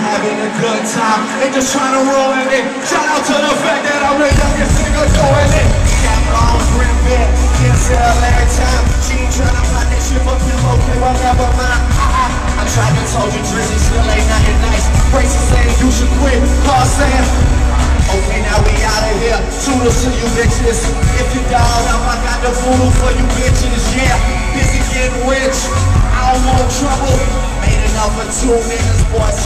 Having a good time. They just trying to in it. Shout out to the fact that I'm the youngest nigga doing it. Got on, grip it, can't sell every time. She ain't trying to find that shit but them, okay, well, never mind. I tried to told you Drizzy still ain't nothing nice. Braces saying you should quit, car saying. Okay, now we out of here. Toodles to you bitches. If you down up, I got the voodoo for you bitches. Yeah, busy getting rich. I don't want trouble. Made enough for two niggas, boys.